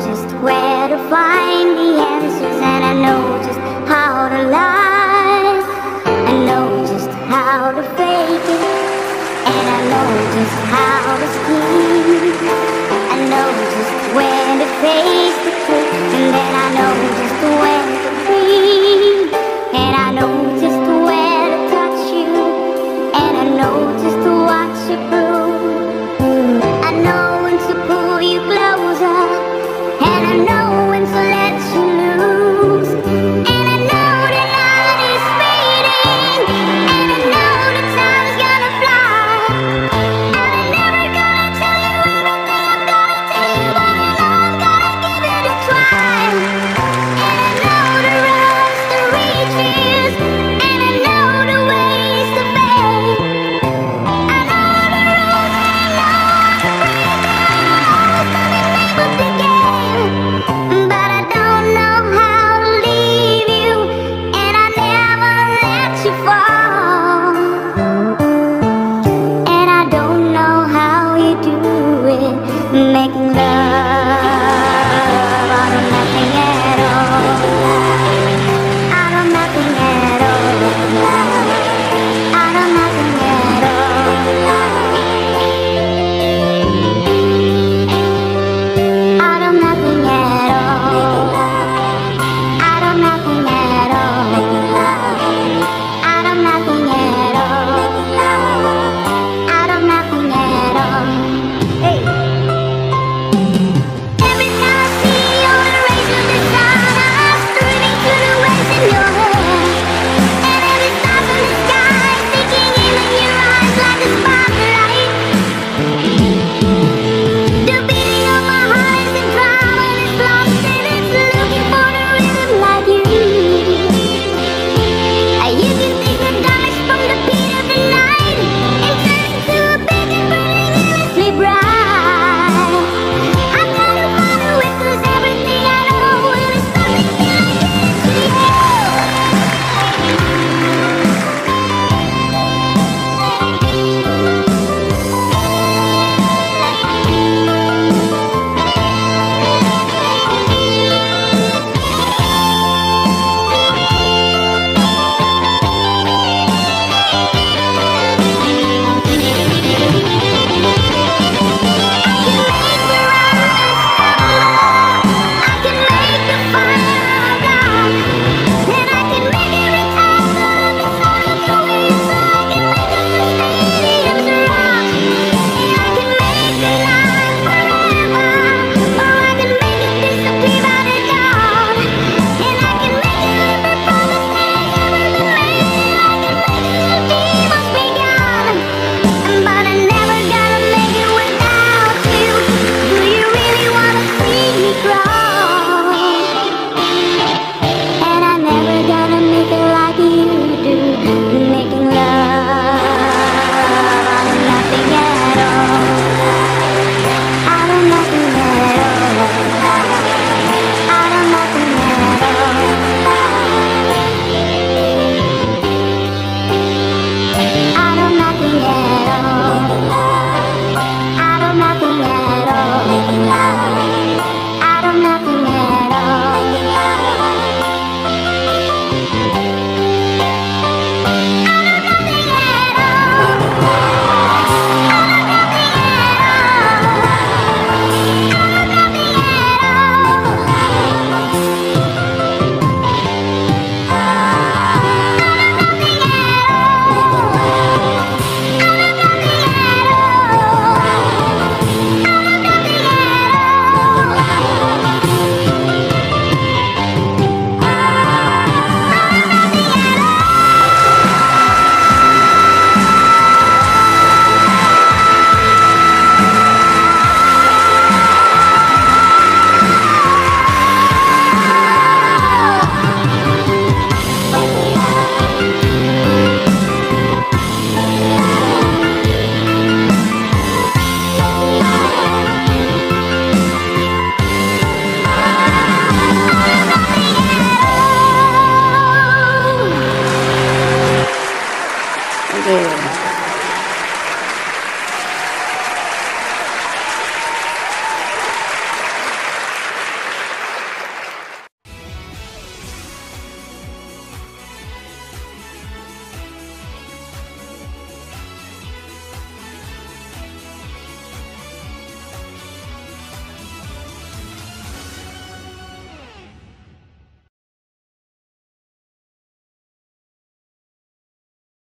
just where to find the answers And I know just how to lie. I know just how to fake it And I know just how to scheme. I know just when to face the Và love.